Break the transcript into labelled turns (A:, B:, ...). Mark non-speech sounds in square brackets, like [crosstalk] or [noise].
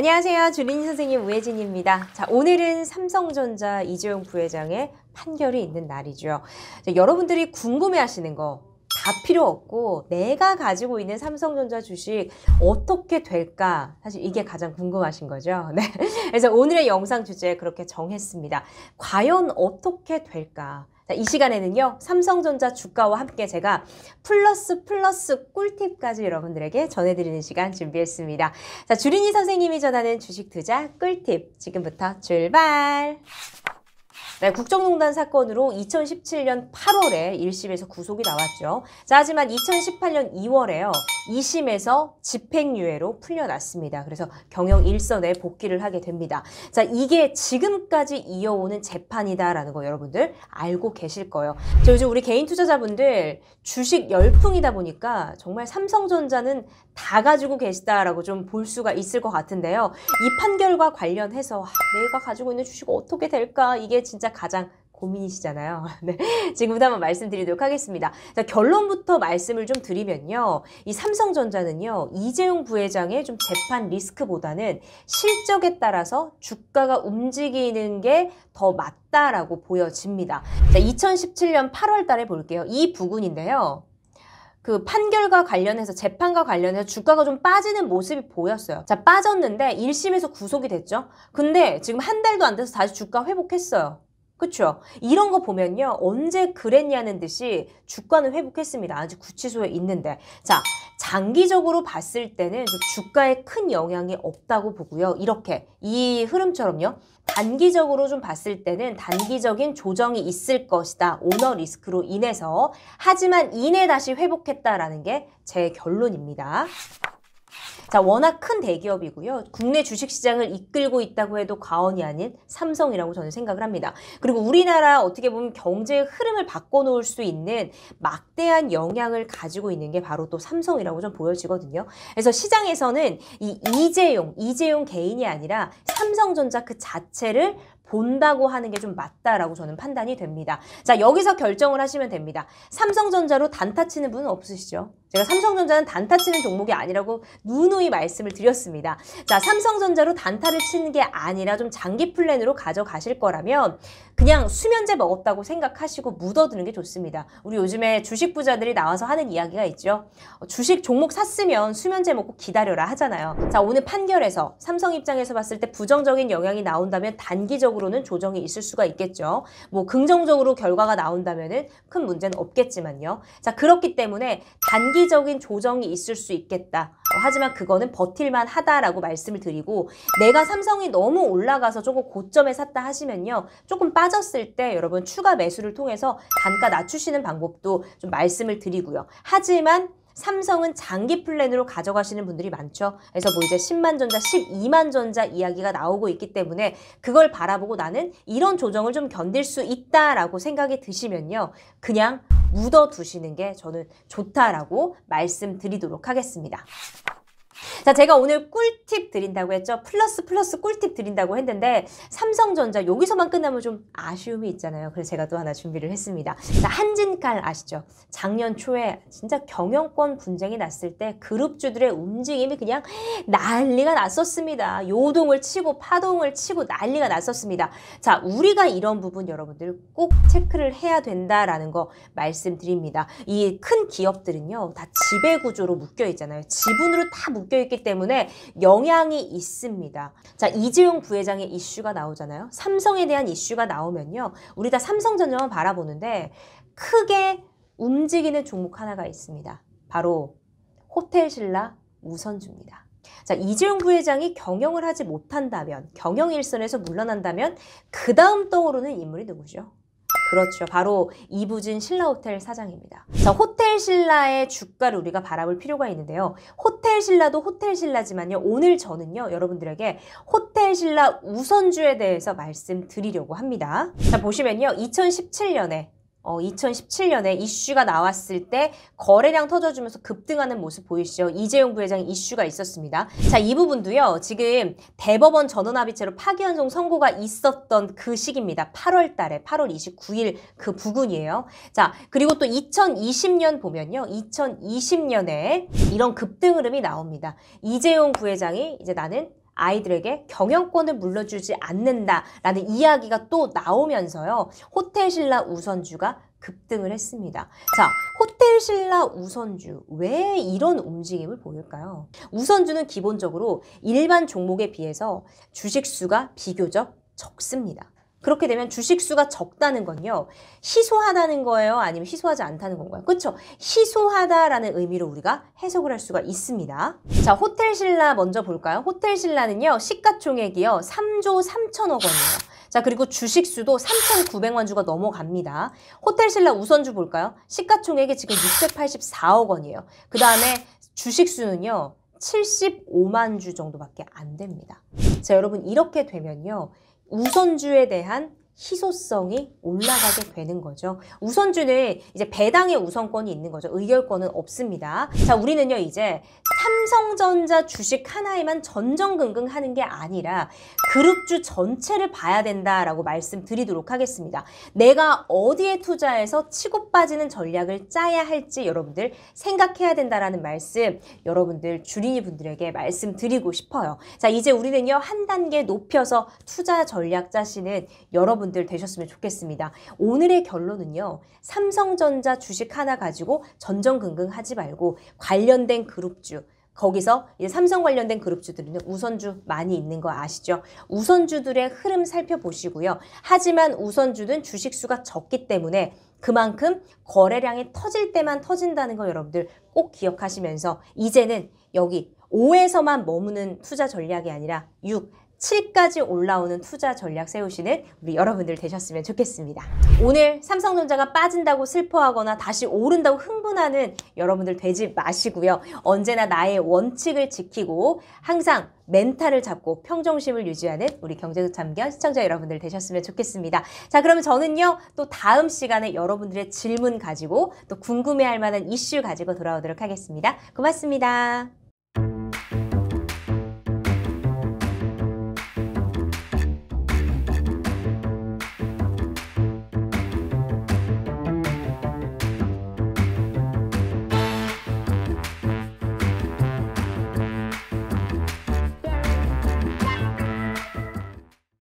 A: 안녕하세요. 주린 선생님 우혜진입니다. 자, 오늘은 삼성전자 이재용 부회장의 판결이 있는 날이죠. 자, 여러분들이 궁금해 하시는 거 다 필요 없고 내가 가지고 있는 삼성전자 주식 어떻게 될까? 사실 이게 가장 궁금하신 거죠. [laughs] 네. 그래서 오늘의 영상 주제 그렇게 정했습니다. 과연 어떻게 될까? 자, 이 시간에는요, 삼성전자 주가와 함께 제가 플러스 플러스 꿀팁까지 여러분들에게 전해드리는 시간 준비했습니다. 자, 주린이 선생님이 전하는 주식 투자 꿀팁. 지금부터 출발! 네, 국정농단 사건으로 2017년 8월에 1심에서 구속이 나왔죠. 자, 하지만 2018년 2월에요. 2심에서 집행유예로 풀려났습니다. 그래서 경영 일선에 복귀를 하게 됩니다. 자, 이게 지금까지 이어오는 재판이다라는 거 여러분들 알고 계실 거예요. 저 요즘 우리 개인 투자자분들 주식 열풍이다 보니까 정말 삼성전자는 다 가지고 계시다라고 좀 볼 수가 있을 것 같은데요. 이 판결과 관련해서 아, 내가 가지고 있는 주식 어떻게 될까? 이게 진짜 가장 고민이시잖아요. [laughs] 네. 지금부터 한번 말씀드리도록 하겠습니다. 자, 결론부터 말씀을 좀 드리면요. 이 삼성전자는요, 이재용 부회장의 좀 재판 리스크보다는 실적에 따라서 주가가 움직이는 게 더 맞다라고 보여집니다. 자, 2017년 8월 달에 볼게요. 이 부분인데요. 그 판결과 관련해서 재판과 관련해서 주가가 좀 빠지는 모습이 보였어요. 자, 빠졌는데 1심에서 구속이 됐죠. 근데 지금 한 달도 안 돼서 다시 주가 회복했어요. 그렇죠? 이런 거 보면요. 언제 그랬냐는 듯이 주가는 회복했습니다. 아직 구치소에 있는데. 자, 장기적으로 봤을 때는 주가에 큰 영향이 없다고 보고요. 이렇게 이 흐름처럼요. 단기적으로 좀 봤을 때는 단기적인 조정이 있을 것이다. 오너 리스크로 인해서. 하지만 이내 다시 회복했다라는 게 제 결론입니다. 자, 워낙 큰 대기업이고요. 국내 주식시장을 이끌고 있다고 해도 과언이 아닌 삼성이라고 저는 생각을 합니다. 그리고 우리나라 어떻게 보면 경제의 흐름을 바꿔놓을 수 있는 막대한 영향을 가지고 있는 게 바로 또 삼성이라고 좀 보여지거든요. 그래서 시장에서는 이 이재용, 이재용 개인이 아니라 삼성전자 그 자체를 본다고 하는 게 좀 맞다라고 저는 판단이 됩니다. 자, 여기서 결정을 하시면 됩니다. 삼성전자로 단타 치는 분은 없으시죠? 제가 삼성전자는 단타 치는 종목이 아니라고 누누이 말씀을 드렸습니다. 자, 삼성전자로 단타를 치는 게 아니라 좀 장기 플랜으로 가져가실 거라면 그냥 수면제 먹었다고 생각하시고 묻어두는 게 좋습니다. 우리 요즘에 주식 부자들이 나와서 하는 이야기가 있죠. 어, 주식 종목 샀으면 수면제 먹고 기다려라 하잖아요. 자, 오늘 판결에서 삼성 입장에서 봤을 때 부정적인 영향이 나온다면 단기적으로 는 조정이 있을 수가 있겠죠. 뭐 긍정적으로 결과가 나온다면은 큰 문제는 없겠지만요. 자, 그렇기 때문에 단기적인 조정이 있을 수 있겠다. 어, 하지만 그거는 버틸만 하다라고 말씀을 드리고 내가 삼성이 너무 올라가서 조금 고점에 샀다 하시면요. 조금 빠졌을 때 여러분 추가 매수를 통해서 단가 낮추시는 방법도 좀 말씀을 드리고요. 하지만 삼성은 장기 플랜으로 가져가시는 분들이 많죠. 그래서 뭐 이제 10만 전자, 12만 전자 이야기가 나오고 있기 때문에 그걸 바라보고 나는 이런 조정을 좀 견딜 수 있다라고 생각이 드시면요. 그냥 묻어두시는 게 저는 좋다라고 말씀드리도록 하겠습니다. 자, 제가 오늘 꿀팁 드린다고 했죠. 플러스 플러스 꿀팁 드린다고 했는데 삼성전자 여기서만 끝나면 좀 아쉬움이 있잖아요. 그래서 제가 또 하나 준비를 했습니다. 자, 한진칼 아시죠? 작년 초에 진짜 경영권 분쟁이 났을 때 그룹주들의 움직임이 그냥 난리가 났었습니다. 요동을 치고 파동을 치고 난리가 났었습니다. 자, 우리가 이런 부분 여러분들 꼭 체크를 해야 된다라는 거 말씀드립니다. 이 큰 기업들은요. 다 지배구조로 묶여 있잖아요. 지분으로 다 묶여 있기 때문에 영향이 있습니다. 자, 이재용 부회장의 이슈가 나오잖아요. 삼성에 대한 이슈가 나오면요. 우리 다 삼성전자만 바라보는데 크게 움직이는 종목 하나가 있습니다. 바로 호텔신라 우선주입니다. 자, 이재용 부회장이 경영을 하지 못한다면, 경영 일선에서 물러난다면 그 다음 떠오르는 인물이 누구죠? 그렇죠. 바로 이부진 신라호텔 사장입니다. 자, 호텔 신라의 주가를 우리가 바라볼 필요가 있는데요. 호텔 신라도 호텔 신라지만요. 오늘 저는요, 여러분들에게 호텔 신라 우선주에 대해서 말씀드리려고 합니다. 자, 보시면요. 2017년에 어, 2017년에 이슈가 나왔을 때 거래량 터져주면서 급등하는 모습 보이시죠? 이재용 부회장 이슈가 있었습니다. 자, 이 부분도요. 지금 대법원 전원합의체로 파기환송 선고가 있었던 그 시기입니다. 8월 달에 8월 29일 그 부근이에요. 자, 그리고 또 2020년 보면요. 2020년에 이런 급등 흐름이 나옵니다. 이재용 부회장이 이제 나는 아이들에게 경영권을 물려주지 않는다라는 이야기가 또 나오면서요. 호텔 신라 우선주가 급등을 했습니다. 자, 호텔 신라 우선주 왜 이런 움직임을 보일까요? 우선주는 기본적으로 일반 종목에 비해서 주식 수가 비교적 적습니다. 그렇게 되면 주식 수가 적다는 건요. 희소하다는 거예요? 아니면 희소하지 않다는 건가요? 그렇죠. 희소하다라는 의미로 우리가 해석을 할 수가 있습니다. 자, 호텔 신라 먼저 볼까요? 호텔 신라는요. 시가총액이요. 3조 3천억 원이에요. 자, 그리고 주식 수도 3,900만 주가 넘어갑니다. 호텔 신라 우선주 볼까요? 시가총액이 지금 684억 원이에요. 그 다음에 주식 수는요. 75만 주 정도밖에 안 됩니다. 자, 여러분 이렇게 되면요. 우선주에 대한 희소성이 올라가게 되는 거죠. 우선주는 이제 배당의 우선권이 있는 거죠. 의결권은 없습니다. 자, 우리는요, 이제 삼성전자 주식 하나에만 전전긍긍 하는 게 아니라 그룹주 전체를 봐야 된다라고 말씀드리도록 하겠습니다. 내가 어디에 투자해서 치고 빠지는 전략을 짜야 할지 여러분들 생각해야 된다라는 말씀 여러분들 주린이 분들에게 말씀드리고 싶어요. 자, 이제 우리는요, 한 단계 높여서 투자 전략 짜시는 여러분 분들 되셨으면 좋겠습니다. 오늘의 결론은요. 삼성전자 주식 하나 가지고 전전긍긍 하지 말고 관련된 그룹주 거기서 삼성 관련된 그룹주들은 우선주 많이 있는 거 아시죠? 우선주들의 흐름 살펴보시고요. 하지만 우선주는 주식수가 적기 때문에 그만큼 거래량이 터질 때만 터진다는 거 여러분들 꼭 기억하시면서 이제는 여기 5에서만 머무는 투자 전략이 아니라 6, 7까지 올라오는 투자 전략 세우시는 우리 여러분들 되셨으면 좋겠습니다. 오늘 삼성전자가 빠진다고 슬퍼하거나 다시 오른다고 흥분하는 여러분들 되지 마시고요. 언제나 나의 원칙을 지키고 항상 멘탈을 잡고 평정심을 유지하는 우리 경제적 참견 시청자 여러분들 되셨으면 좋겠습니다. 자, 그러면 저는요, 또 다음 시간에 여러분들의 질문 가지고 또 궁금해할 만한 이슈 가지고 돌아오도록 하겠습니다. 고맙습니다.